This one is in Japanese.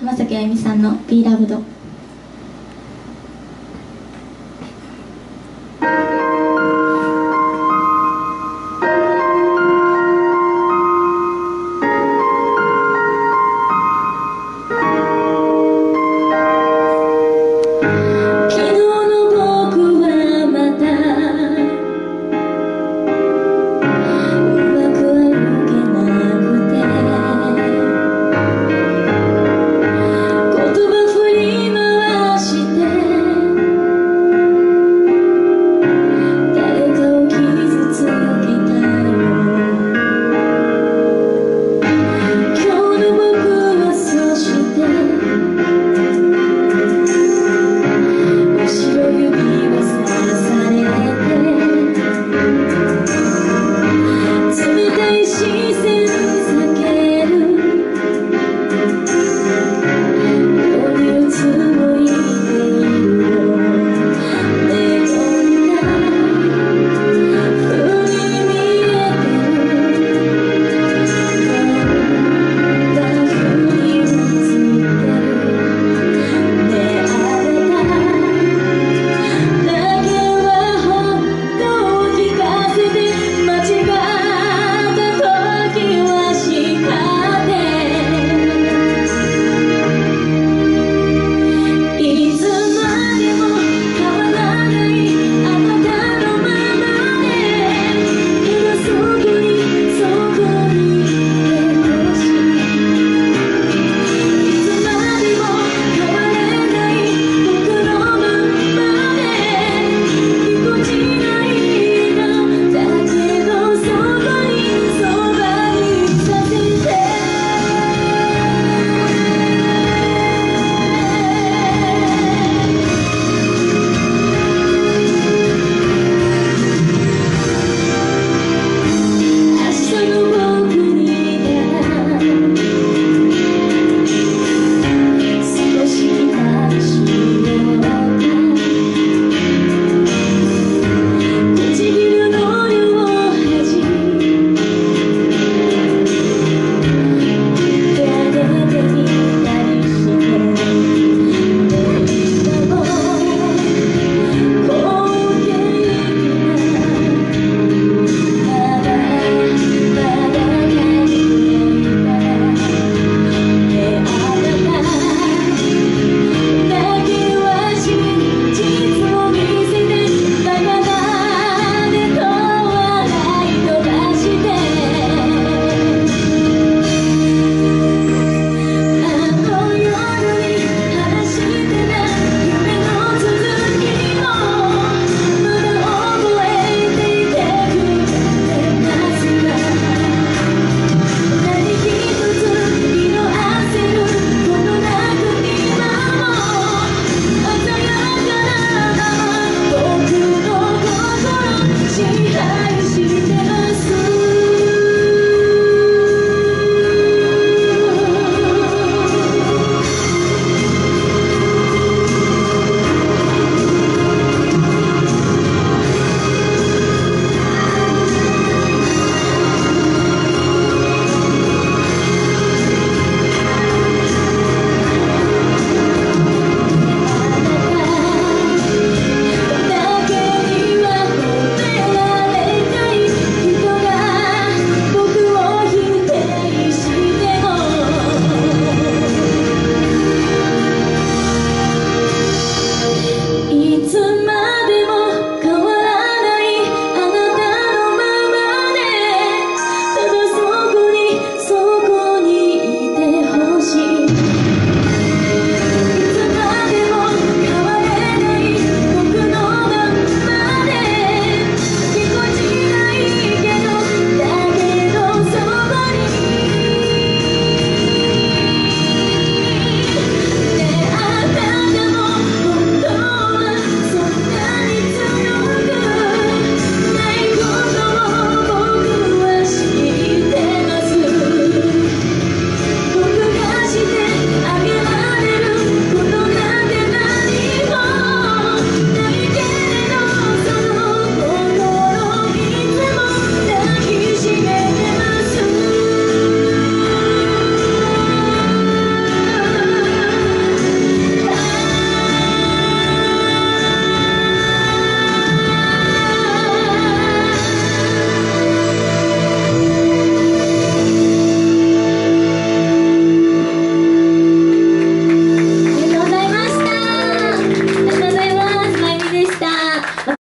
浜崎あゆみさんの「BeLoved」